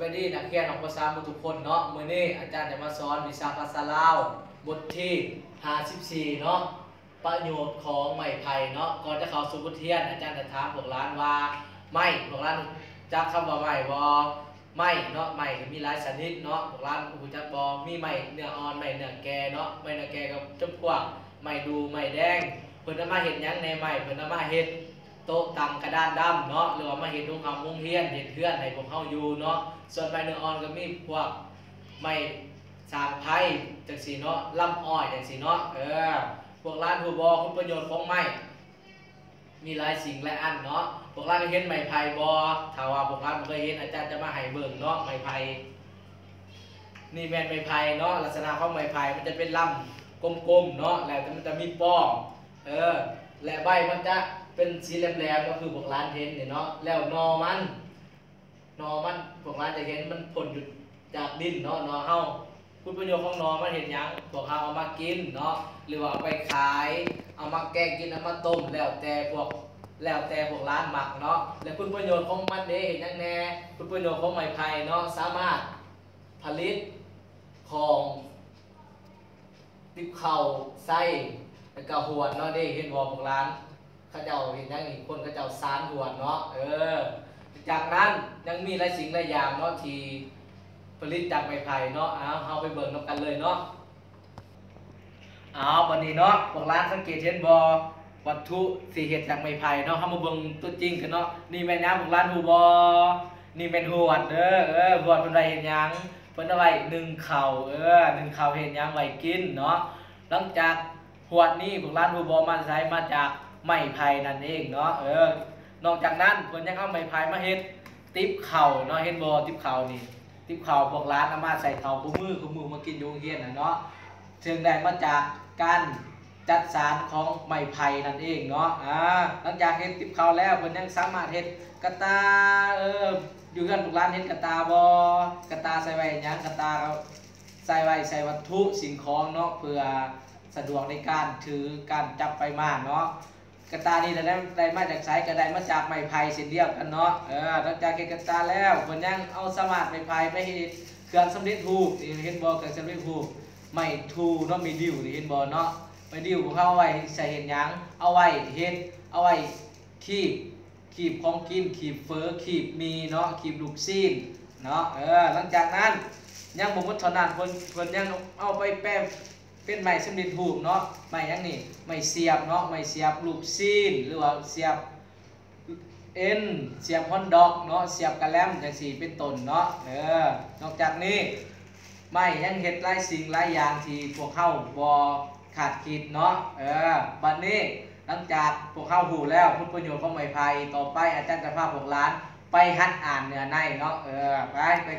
วัสดีนักเรียนของภาษามุทุกคนเนาะมื้อนี้อาจารย์จะมาสอนวิชาภาษาลาว บทที่ 54 เนาะประโยชน์ของไม้ไผ่เนาะก่อนจะเข้าสู่บทเรียน อาจารย์จะถามพวกร้านว่าไม้พวกร้านจักคำว่าไม้บ่ไม้เนาะไม้มีหลายชนิดเนาะพวกร้านรู้จักบ่มีไม้เนื้ออ่อนไม้เนื้อแก่เนาะไม้เนื้อแก่ก็จำพวกไม้ดูไม้แดงเพิ่นเอามาเฮ็ดหยังในไม้เพิ่นเอามาเฮ็ด โต๊ะตังกระดานดำเนาะหรือว่ามาเห็นทุ่งคำมุงเฮียนเห็นเพื่อนให้พวกเขาอยู่เนาะส่วนใบเนื้ออ่อนก็มีพวกไม้สางไผ่จังสีเนาะลำอ้อยจังสีเนาะเออพวกร้านผู้บอคุณประโยชน์ของไม้มีหลายสิ่งหลายอันเนาะพวกร้านก็เห็นไม้ไผ่บอถ้าว่าพวกร้านเคยเห็นอาจารย์จะมาให้เบิ่งเนาะไม้ไผ่นี่แม่นไม้ไผ่เนาะลักษณะของไม้ไผ่มันจะเป็นลำกลมๆเนาะแล้วมันจะมีป้องเออและใบมันจะ เป็นสีแหลมๆก็คือพวกร้านเห็นเนี่ยเนาะแล้วนอมันนอมันพวกร้านจะเห็นมันผลอยู่จากดินเนาะนอเฮาคุณประโยชน์ของนอมันเห็นยังพวกเฮาเอามากินเนาะหรือว่าเอาไปขายเอามาแกงกินเอามาต้มแล้วแต่พวกแล้วแต่พวกร้านหมักเนาะและคุณประโยชน์ของมันเด้เห็นยังแน่คุณประโยชน์ของไม้ไผ่เนาะสามารถผลิตของติบเข่าไส้แล้วก็หวดเนาะเด้เห็นบ่พวกร้าน เขาเจ้าเห็นยังอีกคนเขาเจ้าสารหวนเนาะเออ จากนั้นยังมีหลายสิ่งหลายอย่างเนาะที่ผลิตจากไม้ไผ่เนาะเอาเฮาไปเบิ่งนำกันเลยเนาะเอาวันนี้เนาะพวกร้านสังเกตเห็นบ่วัตถุที่เฮ็ดจากไม้ไผ่เนาะเฮามาเบิ่งตัวจริงกันเนาะนี่แม่นหยังพวกร้านฮูบ่นี่แม่นหวดเด้อเออหวดเพิ่นไว้เฮ็ดหยังเพิ่นเอาไว้นึ่งข้าวเออนึ่งข้าวเฮ็ดหยังไว้กินเนาะหลังจากหวดนี้พวกร้านฮูบ่มาใช้มาจาก ไม้ไผ่นั่นเองเนาะเออนอกจากนั้นเพิ่นยังเอาไม้ไผ่มาเฮ็ดติ๊บเข่าเนาะเฮ็ดบ่ติ๊บเข่านี่ติ๊บเข่าพวกร้านอามาใส่เข่าคู่มือคู่มือมากินอยู่โรงเรียนน่ะเนาะซึ่งได้มาจากการจัดสารของไม้ไผ่นั่นเองเนาะอ่าหลังจากเฮ็ดติ๊บเข่าแล้วเพิ่นยังสามารถเฮ็ดกระตาเอออยู่กันพวกร้านเฮ็ดกระตาบ่กระตาใส่ไว้หยังกระตาเขาใส่ไว้ใส่วัตถุสิ่งของเนาะเพื่อสะดวกในการถือการจับไปมาเนาะ กระตานี่ได้ได้มาจากไสก็ได้มาจากไม้ไผ่เช่นเดียวกันเนาะเออหลังจากเก็บกระตาแล้วเพิ่นยังเอาสมาร์ทไม้ไผ่ไปเฮ็ดเครื่องสำเร็จรูปนี่เห็นบ่เครื่องสำเร็จรูปไม้ทูเนาะมีดิวนี่เห็นบ่เนาะไม้ดิวของเขาเอาไว้ใส่เฮ็ดหยังเอาไว้เฮ็ดเอาไว้คีบคีบของกินคีบเฟอคีบมีเนาะคีบลูกซีนเนาะเออหลังจากนั้นยังบ่หมดเท่านั้นเพิ่นเพิ่นยังเอาไปแปะ เป็นไม้สำเร็จรูปเนาะไม้ยังนี่ไม้เสียบเนาะไม้เสียบลูกซีนหรือว่าเสียบเอ็นเสียบฮอนดอกเนาะเสียบกระแลมจังซี่เป็นต้นเนาะเออนอกจากนี้ไม้ยังเฮ็ดหลายสิ่งหลายอย่างที่พวกเฮาบ่ขาดคิดเนาะเออบัดนี้หลังจากพวกเฮาฮู้แล้วคุณประโยชน์ของไม้ไผ่ต่อไปอาจารย์จะพาพวกหลานไปหัดอ่านเนื้อในเนาะเออไปไป